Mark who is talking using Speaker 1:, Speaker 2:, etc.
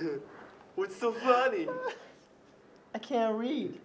Speaker 1: What's so funny?
Speaker 2: I can't read.